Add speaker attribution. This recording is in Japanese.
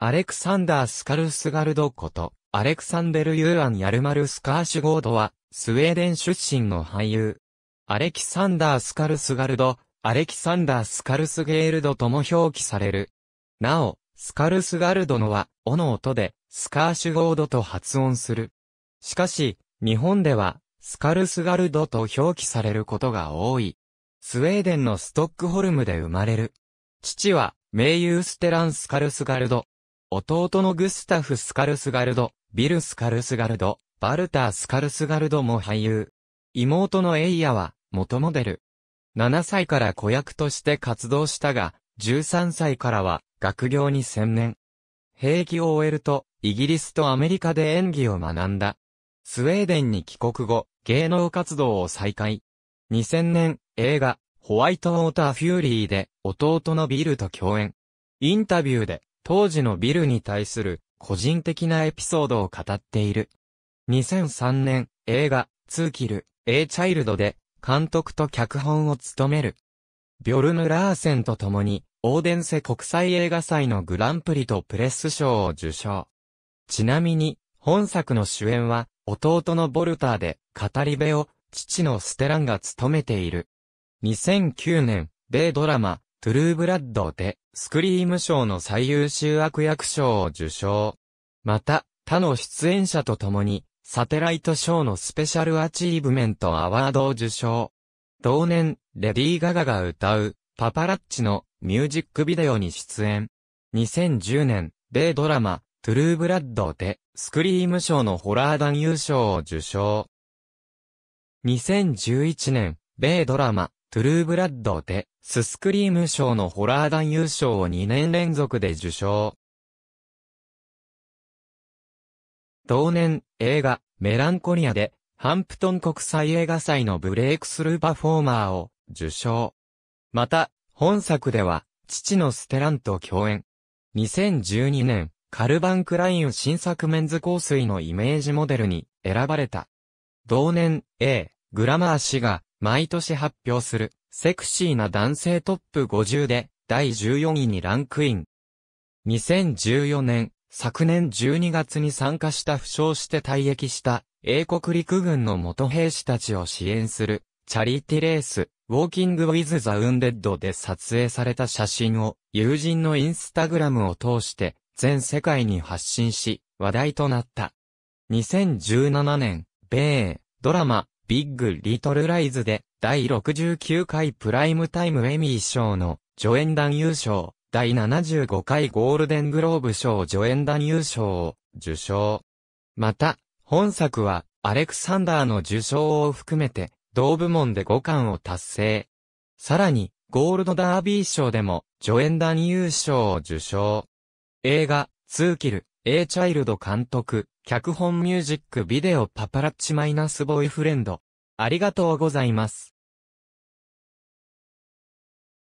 Speaker 1: アレクサンダー・スカルスガルドこと、アレクサンデル・ユーアン・ヤルマル・スカーシュゴードは、スウェーデン出身の俳優。アレキサンダー・スカルスガルド、アレキサンダー・スカルスゲールドとも表記される。なお、スカルスガルドのは、おの音で、スカーシュゴードと発音する。しかし、日本では、スカルスガルドと表記されることが多い。スウェーデンのストックホルムで生まれる。父は、名優ステラン・スカルスガルド。弟のグスタフ・スカルスガルド、ビル・スカルスガルド、バルター・スカルスガルドも俳優。妹のエイヤは、元モデル。7歳から子役として活動したが、13歳からは学業に専念。兵役を終えると、イギリスとアメリカで演技を学んだ。スウェーデンに帰国後、芸能活動を再開。2000年、映画、ホワイトウォーターフューリーで、弟のビルと共演。インタビューで、当時のビルに対する、個人的なエピソードを語っている。2003年、映画、ツーキル、A チャイルドで、監督と脚本を務める。ビョルヌ・ラーセンと共に、オーデンセ国際映画祭のグランプリとプレス賞を受賞。ちなみに、本作の主演は、弟のボルターで、語り部を、父のステランが務めている。2009年、米ドラマ、トゥルーブラッドで、スクリーム賞の最優秀悪役賞を受賞。また、他の出演者と共に、サテライトショーのスペシャルアチーブメントアワードを受賞。同年、レディー・ガガが歌う、パパラッチのミュージックビデオに出演。2010年、米ドラマ、トゥルーブラッドで、スクリーム賞のホラー団優勝を受賞。2011年、米ドラマ、トゥルーブラッドで、スクリーム賞のホラー男優賞を2年連続で受賞。同年、映画、メランコリアで、ハンプトン国際映画祭のブレイクスルーパフォーマーを受賞。また、本作では、父のステランと共演。2012年、カルバン・クライン新作メンズ香水のイメージモデルに選ばれた。同年、A、グラマー氏が毎年発表するセクシーな男性トップ50で第14位にランクイン。2014年、昨年12月に参加した負傷して退役した英国陸軍の元兵士たちを支援するチャリティレース、ウォーキングウィズ・ザ・ウンデッドで撮影された写真を友人のインスタグラムを通して全世界に発信し話題となった。2017年、米ドラマビッグ・リトル・ライズで第69回プライムタイムエミー賞の助演団優勝。第75回ゴールデングローブ賞助演男優賞を受賞。また、本作は、アレクサンダーの受賞を含めて、同部門で5冠を達成。さらに、ゴールドダービー賞でも、助演男優賞を受賞。映画、ツーキル、A チャイルド監督、脚本ミュージックビデオパパラッチマイナスボーイフレンド。ありがとうございます。